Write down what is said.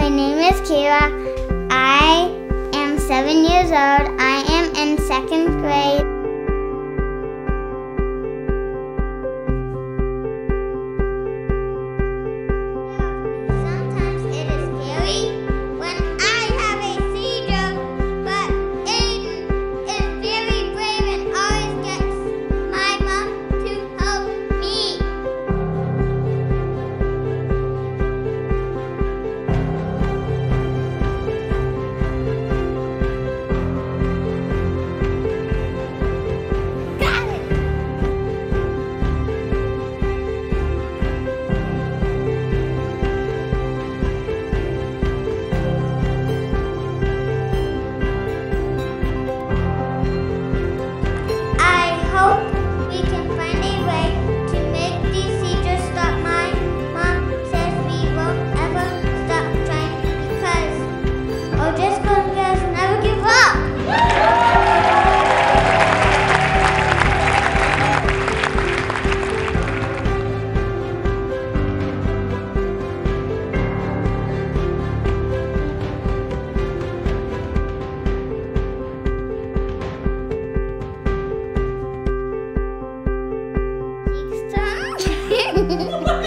name is Kira. I am seven years old. Ha ha ha ha!